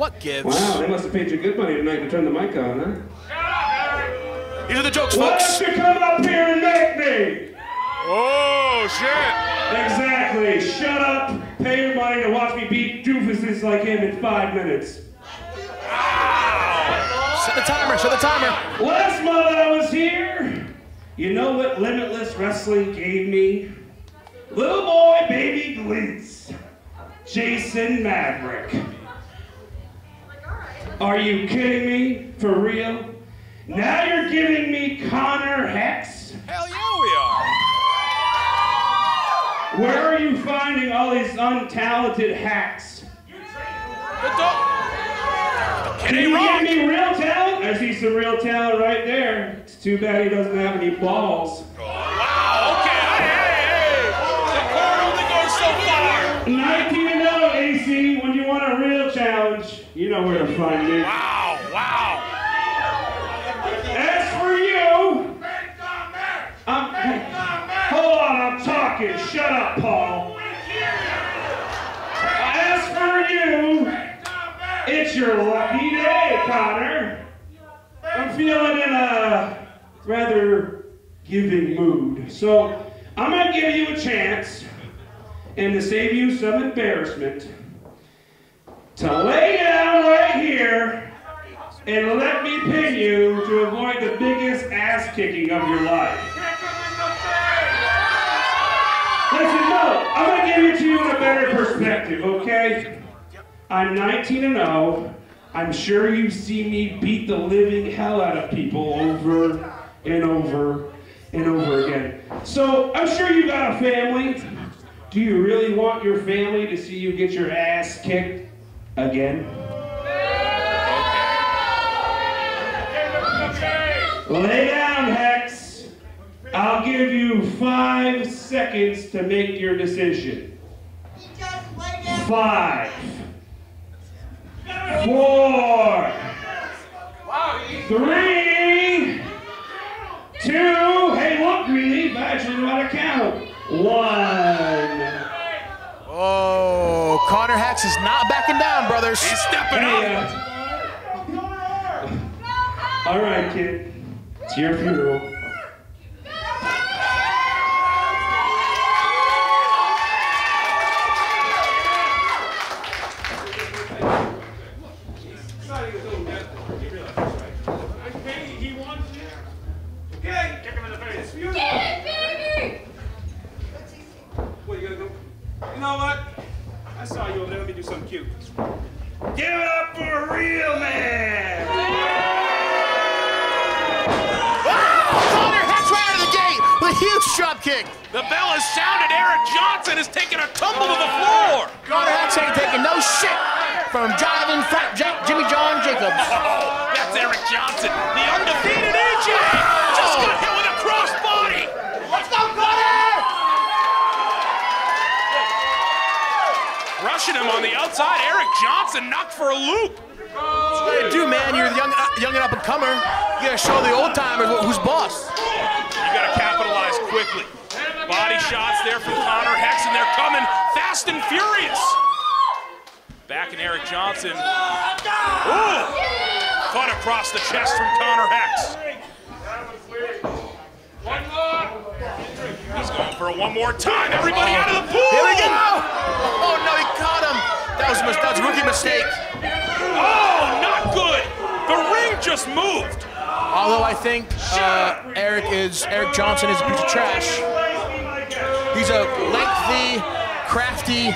What gives? Wow, they must have paid you good money tonight to turn the mic on, huh? Shut up. These are the jokes, Why folks. don't you come up here and make me? Oh, shit. Exactly. Shut up. Pay your money to watch me beat doofuses like him in five minutes. Set the timer, set the timer. Last month I was here. You know what Limitless Wrestling gave me? Little boy baby Gleets. Jason Maverick. Are you kidding me? For real? Now you're giving me Konnor Hex? Hell yeah, we are. Where are you finding all these untalented hacks? Can you give me real talent? I see some real talent right there. It's too bad he doesn't have any balls. Wow, okay. Hey, hey, hey. The cord only goes so far. 19 and 0, AC. When you want challenge, you know where to find me. Wow, wow. As for you, I'm, hold on, I'm talking. Shut up, Paul. As for you, it's your lucky day, Konnor. I'm feeling in a rather giving mood, so I'm gonna give you a chance, and to save you some embarrassment, to lay down right here and let me pin you to avoid the biggest ass kicking of your life. Listen, no, I'm gonna give it to you in a better perspective, okay? I'm 19 and 0. I'm sure you've seen me beat the living hell out of people over and over and over again. So I'm sure you got a family. Do you really want your family to see you get your ass kicked again? Lay down, Hex. I'll give you five seconds to make your decision. Five. Four. Three. Two. Hey, look, Greeley. I actually know how to count. One. Konnor Hex is not backing down, brothers. He's stepping Hey, up. uh, all right, kid. It's your funeral. You you over there. Let me do something cute. Give it up for a real man! Konnor Hex right out of the gate with a huge drop kick. The bell has sounded. Eric Johnson has taken a tumble to the floor. Konnor Hex ain't taking no shit from driving fat Jack Jimmy John Jacobs. Oh, that's Eric Johnson, the undefeated AJ. Just got hit with a crossbody. Let's go, Konnor! Rushing him on the outside. Eric Johnson knocked for a loop. What do you do, man? You're the young, uh, young and up and comer. You gotta show the old timers who's boss. You gotta capitalize quickly. Body shots there from Konnor Hex, and they're coming fast and furious. Back in Eric Johnson. Ooh! Cut across the chest from Konnor Hex. He's going one more time. Everybody out of the pool! Here we go! Oh no, he caught him. That was a, that was a rookie mistake. Oh, not good! The ring just moved. Although I think uh, Eric is Eric Johnson is a piece of trash. He's a lengthy, crafty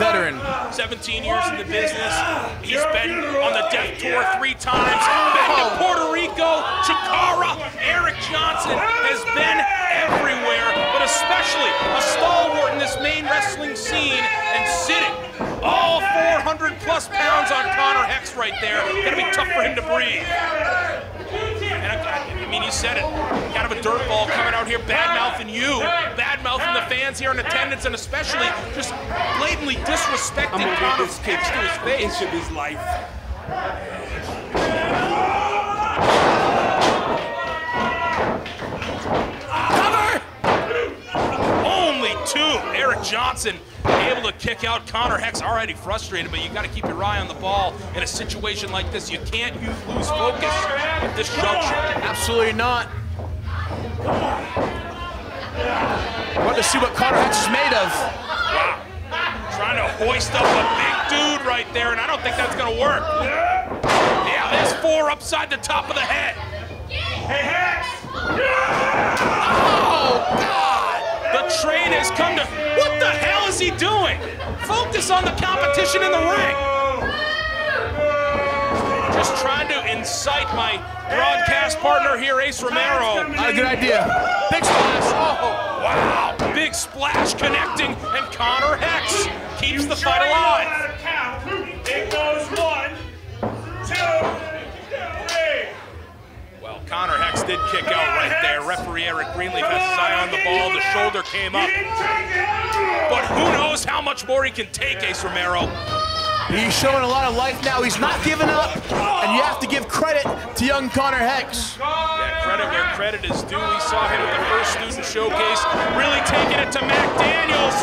veteran. 17 years in the business. He's been on the Death Tour three times. Been to Puerto Rico, Chikara. Eric Johnson has been everywhere, especially a stalwart in this Maine wrestling scene and sitting all 400 plus pounds on Konnor Hex right there. Gonna be tough for him to breathe. And I, I mean, you said it. Kind of a dirt ball coming out here, bad mouthing you, bad mouthing the fans here in attendance, and especially just blatantly disrespecting I'm gonna Konnor make this kid Hex to his face. of his life. Cover! Only two. Eric Johnson able to kick out Konnor Hex. Already frustrated, but you got to keep your eye on the ball in a situation like this. You can't use, lose focus at this juncture. Absolutely not. Want to see what Konnor Hex is made of. Wow. Trying to hoist up a big dude right there, and I don't think that's going to work. Yeah, there's four upside the top of the head. Hey, Hex! Oh, God! Train has come to. What the hell is he doing? Focus on the competition in the ring. Just trying to incite my broadcast partner here, Ace Romero. Not a good idea. Big splash. Oh. Wow! Big splash connecting, and Konnor Hex keeps the fight alive. Konnor Hex did kick out right there. Referee Eric Greenleaf has his eye on the ball. The shoulder came up. But who knows how much more he can take, Ace Romero. He's showing a lot of life now. He's not giving up, and you have to give credit to young Konnor Hex. Yeah, credit where credit is due. We saw him at the first student showcase, really taking it to Mac Daniels.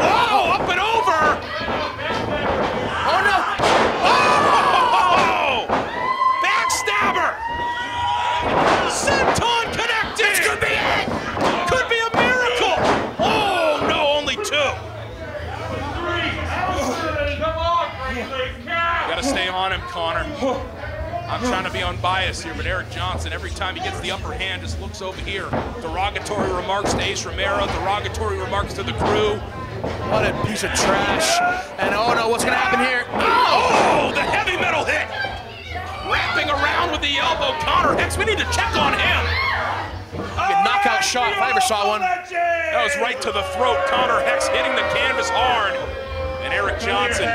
Whoa, up and over! Oh no! Oh! Backstabber! Senton connecting! This could be it! Could be a miracle! Oh, no, only two. Gotta stay on him, Konnor. I'm trying to be unbiased here, but Eric Johnson, every time he gets the upper hand, just looks over here. Derogatory remarks to Ace Romero, derogatory remarks to the crew. What a piece of trash. And oh no, what's gonna happen here? Oh, the heavy metal hit! Wrapping around with the elbow, Konnor Hex, we need to check on him. Good knockout shot if I ever saw one. That was right to the throat. Konnor Hex hitting the canvas hard. Eric Johnson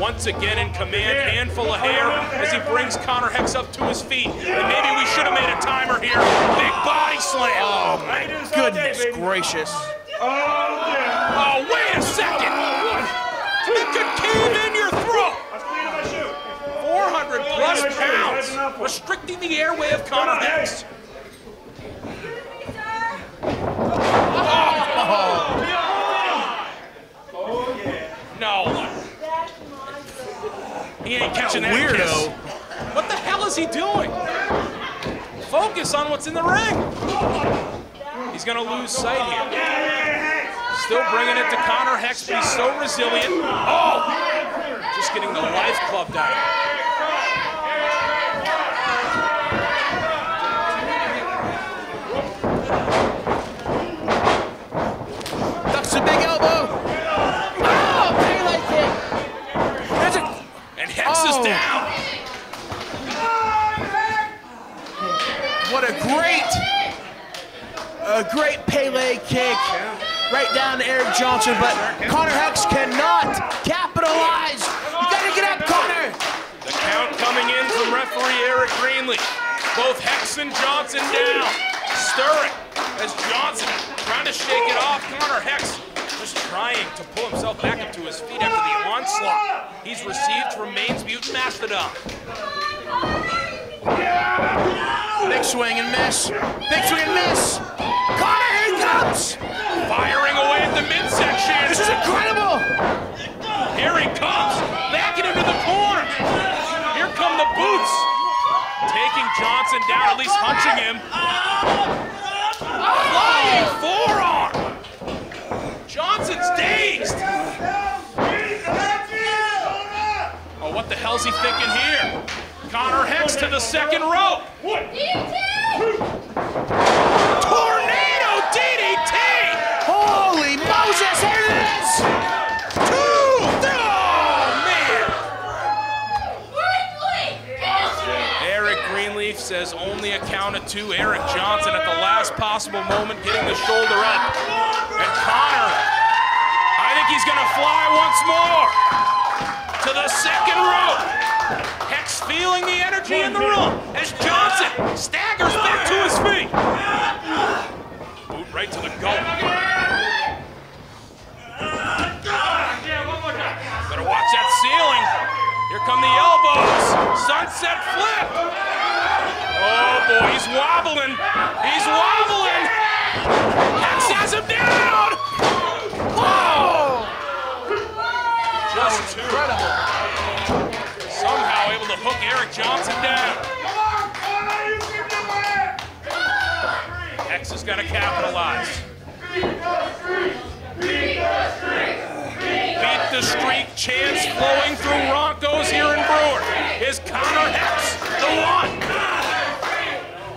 once again in command, handful of hair as he brings Konnor Hex up to his feet. And maybe we should have made a timer here. Big body slam. Oh my goodness gracious. Oh, yeah. Oh, wait a second. It could cave in your throat. Up my shoe. 400 plus pounds, restricting the airway of Konnor Hex. Oh, yeah. No. He ain't catching that Weirdo. kiss. What the hell is he doing? Focus on what's in the ring. He's gonna lose sight here. Still bringing it to Konnor Hex, but he's so resilient. Oh! Just getting the life clubbed out of him. Ducks a big elbow. Oh, Pele kick. There's a And Hex Oh. is down. What a great, a great Pele kick right down to Eric Johnson, but Konnor Hex cannot capitalize. You gotta get up, Konnor. The count coming in from referee Eric Greenlee. Both Hex and Johnson down. Stirring as Johnson trying to shake it off. Konnor Hex just trying to pull himself back up to his feet after the onslaught he's received from Maine's Mutant Mastodon. Big swing and miss. Big swing and miss. Konnor, here he comes. Firing away at the midsection. This is incredible. Here he comes, backing into the corner. Here come the boots. Taking Johnson down, at least hunching him. Flying forearm. Johnson's dazed. Oh, what the hell's he thinking here? Konnor Hex to the second rope. Tornado DDT. Holy Moses, here it is. Two. Oh, man. Eric Greenleaf says only a count of two. Eric Johnson at the last possible moment getting the shoulder up. And Konnor, I think he's going to fly once more to the second rope. Hex feeling the energy in the room as Johnson staggers back to his feet. Boot right to the gullet. Better watch that ceiling. Here come the elbows. Sunset flip. Oh boy, he's wobbling. He's wobbling. Hex has him down. Oh! Too. Incredible. Somehow able to hook Eric Johnson down. Hex is going to capitalize. Beat the streak, chance flowing through Broncos here in Brewer. Is Konnor Hex the one?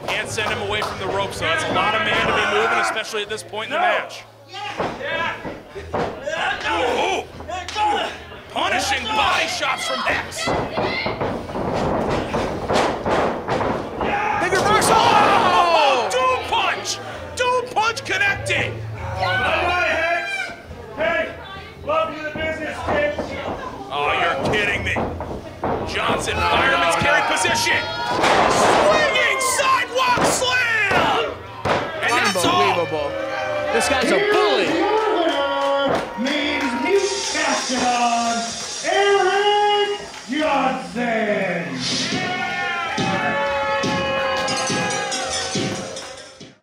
Can't send him away from the rope, so that's a lot of man to be moving, especially at this point in the match. Fireman's carry position. Swinging sidewalk slam! And that's all. Unbelievable. This guy's a bully. Means mute